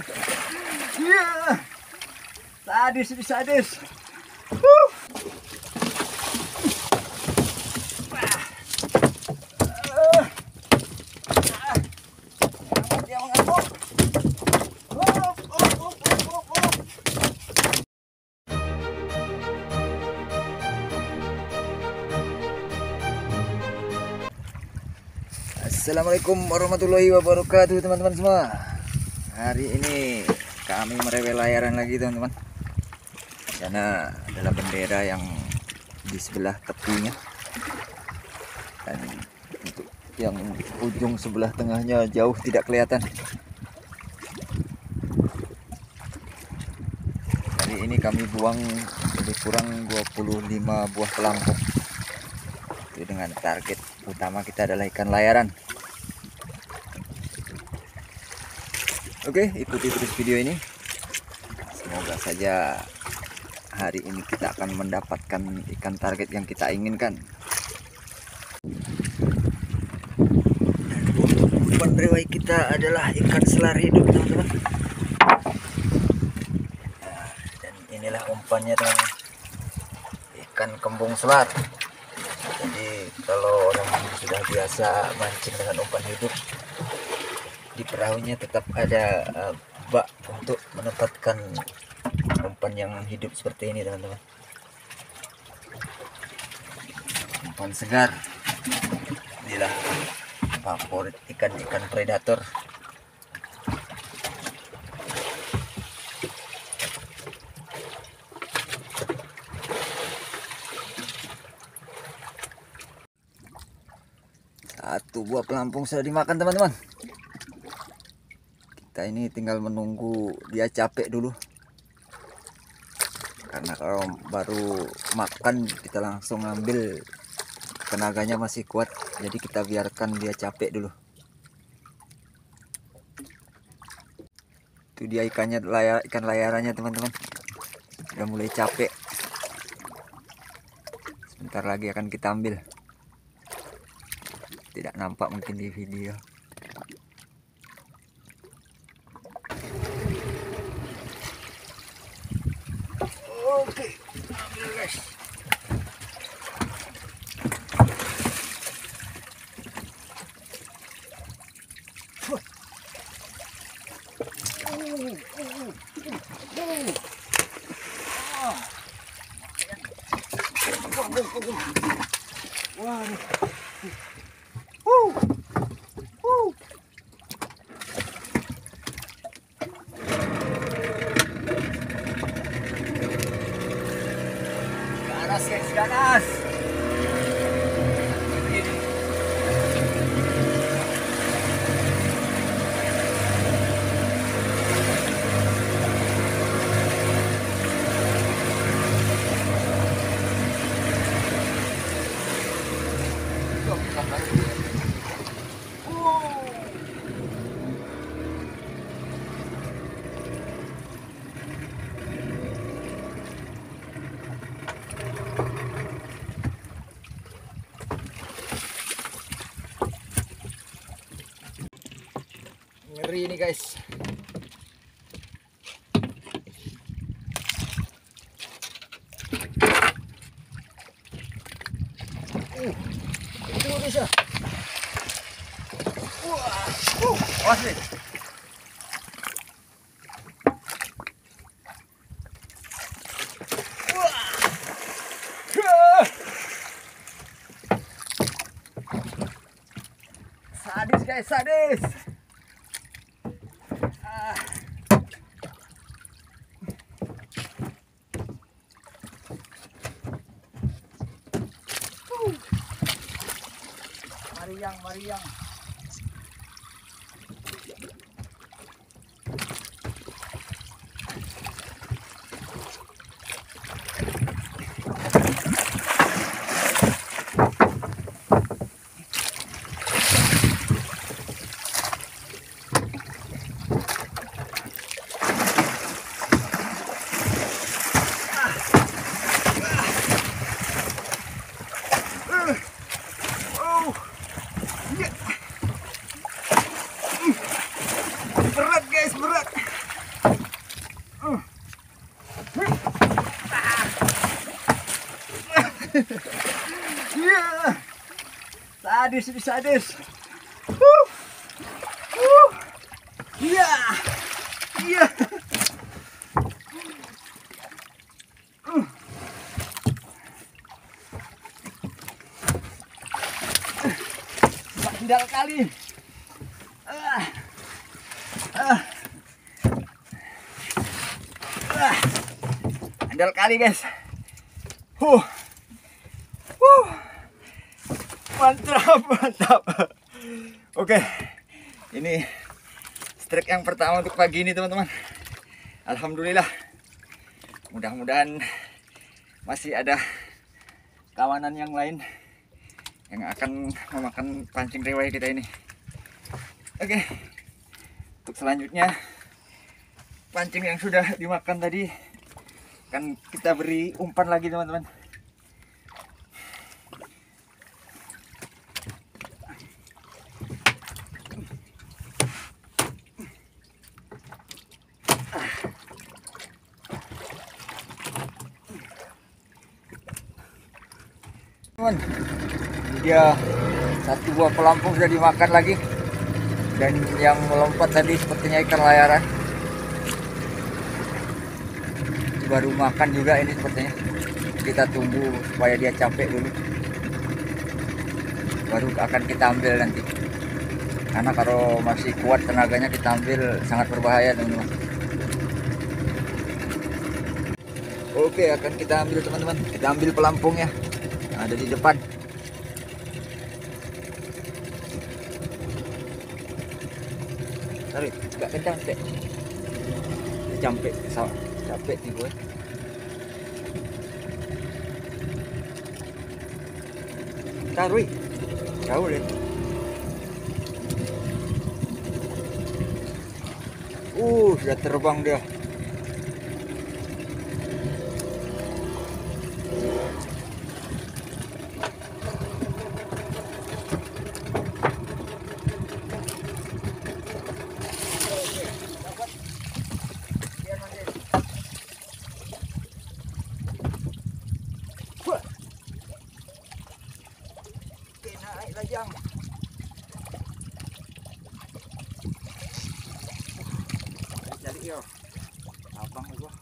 Iya. sadis ini sadis. Assalamualaikum warahmatullahi wabarakatuh teman-teman semua Hari ini kami merewel layaran lagi teman-teman. Sana adalah bendera yang di sebelah tepinya. Dan untuk yang ujung sebelah tengahnya jauh tidak kelihatan. Hari ini kami buang lebih kurang 25 buah pelampung. Dengan target utama kita adalah ikan layaran oke ikuti terus video ini. Semoga saja hari ini kita akan mendapatkan ikan target yang kita inginkan. Umpan rewai kita adalah ikan selar hidup teman-teman. Dan inilah umpannya teman ikan kembung selar. Jadi kalau orang sudah biasa mancing dengan umpan hidup di perahunya tetap ada eh, bak untuk menempatkan umpan yang hidup seperti ini teman-teman. Umpan segar. Inilah favorit ikan-ikan predator. Satu buah pelampung sudah dimakan teman-teman. Kita ini tinggal menunggu dia capek dulu. Karena kalau baru makan kita langsung ambil tenaganya masih kuat. Jadi kita biarkan dia capek dulu. Itu dia ikannya layar, ikan layarannya teman-teman. Sudah mulai capek. Sebentar lagi akan kita ambil tidak nampak mungkin di video ganas. Awas nih. Sadis guys, sadis. Ah. Mariang, Mariang. Sadis ini. Huh. Iya. Iya. Uh. Sandal kali. Ah. Ah. Ah. Andal kali guys. Huh. Mantap, mantap. Oke. Ini strike yang pertama untuk pagi ini, teman-teman. Alhamdulillah. Mudah-mudahan masih ada kawanan yang lain yang akan memakan pancing rewai kita ini. Oke. Untuk selanjutnya pancing yang sudah dimakan tadi akan kita beri umpan lagi teman-teman. Teman, dia satu buah pelampung sudah dimakan lagi. Dan yang melompat tadi sepertinya ikan layaran. Baru makan juga ini sepertinya. Kita tunggu supaya dia capek dulu. Baru akan kita ambil nanti. Karena kalau masih kuat tenaganya kita ambil sangat berbahaya teman-teman. Oke akan kita ambil teman-teman. Kita ambil pelampungnya. Yang ada di depan tarik gak kencang dek capek sawah? Capek nih gue taruh jauh deh uh sudah terbang dia Oke, naik lajang. Jadi yo. Abang gua.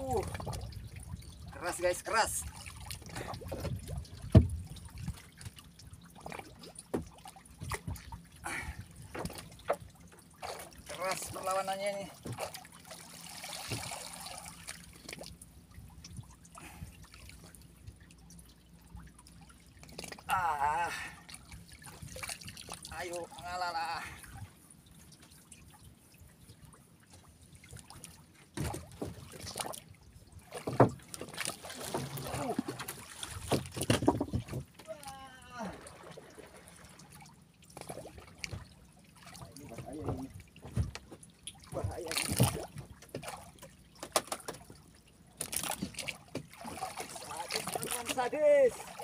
Uh. Keras guys, keras. Keras perlawanannya nih. Ah. Ayo, ngalah Bahaya ini. Sadis, teman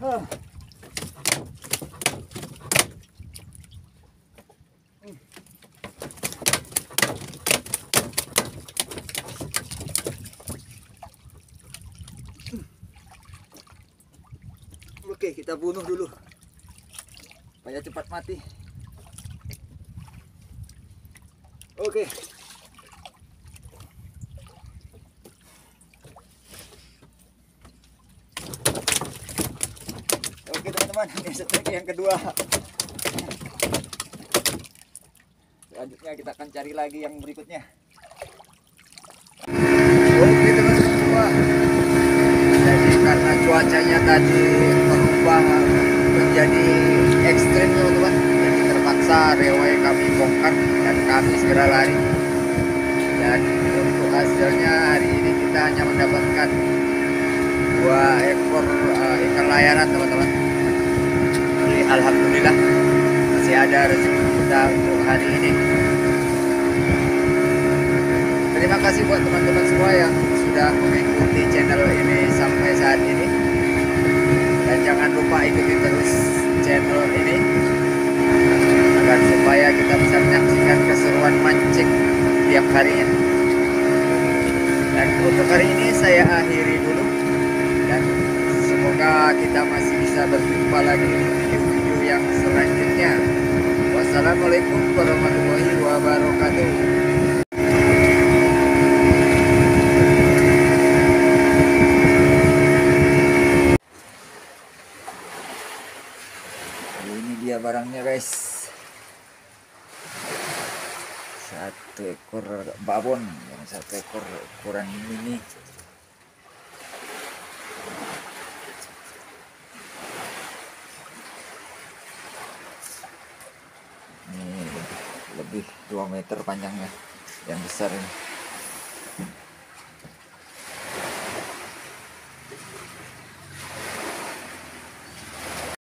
Huh. Oke, kita bunuh dulu. Supaya cepat mati. Oke. pertama nanti setrek yang kedua. Selanjutnya kita akan cari lagi yang berikutnya. Oh, gitu, Oke teman semua jadi karena cuacanya tadi berubah menjadi ekstrim ya teman jadi terpaksa rewai kami bongkar dan kami segera lari. Dan untuk hasilnya hari ini kita hanya mendapatkan dua ekor uh, ikan layaran teman-teman alhamdulillah. Masih ada rezeki kita untuk hari ini. Terima kasih buat teman-teman semua yang sudah mengikuti channel ini sampai saat ini. Dan jangan lupa ikuti terus channel ini. Agar supaya kita bisa menyaksikan keseruan mancing tiap harinya. Dan untuk hari ini saya akhiri dulu. Dan semoga kita masih bisa berjumpa lagi selanjutnya wassalamualaikum warahmatullahi wabarakatuh. Barangnya guys. Satu ekor babon. Dan satu ekor ukuran mini ini lebih 2 meter panjangnya yang besar ini